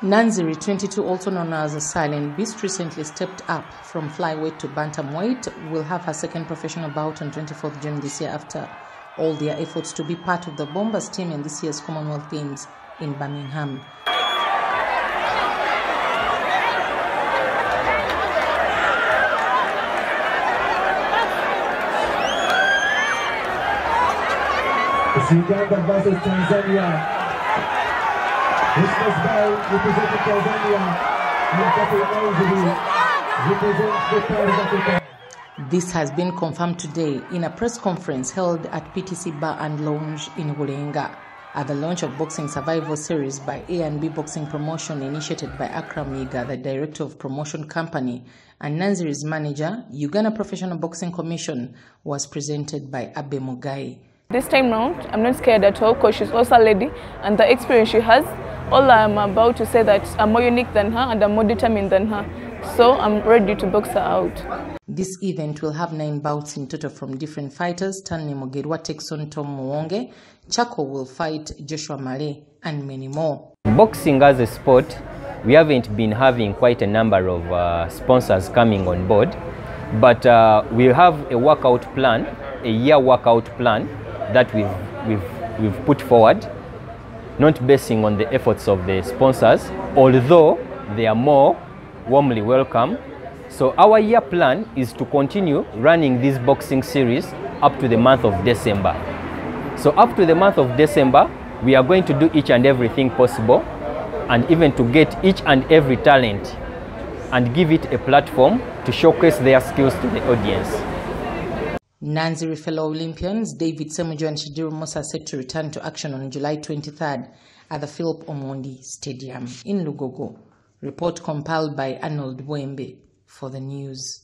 Nanziri 22, also known as a Silent Beast, recently stepped up from flyweight to bantamweight. Will have her second professional bout on 24th June this year after all their efforts to be part of the Bombers team in this year's Commonwealth Games in Birmingham. Uganda versus Tanzania. Representing Tanzania. This has been confirmed today in a press conference held at PTC Bar and Lounge in Bulenga at the launch of Boxing Survival Series by A&B Boxing Promotion initiated by Akram Yiga, the director of promotion company, and Nanziri's manager, Uganda Professional Boxing Commission, was presented by Abe Mugai. This time round, I'm not scared at all because she's also a lady and the experience she has, all I'm about to say that I'm more unique than her and I'm more determined than her. So I'm ready to box her out. This event will have nine bouts in total from different fighters. Stanley Mugerwa takes on Tom Muwonge. Chako will fight Joshua Male and many more. Boxing as a sport, we haven't been having quite a number of uh, sponsors coming on board, but uh, we have a workout plan, a year workout plan that we've, we've, we've put forward, not basing on the efforts of the sponsors, although they are more warmly welcome. So our year plan is to continue running this boxing series up to the month of December. So up to the month of December, we are going to do each and everything possible and even to get each and every talent and give it a platform to showcase their skills to the audience. Nanziri fellow Olympians David Semujo and Shidiru Musa set to return to action on July 23rd at the Philip Omondi Stadium in Lugogo. Report compiled by Arnold Wembe for the news.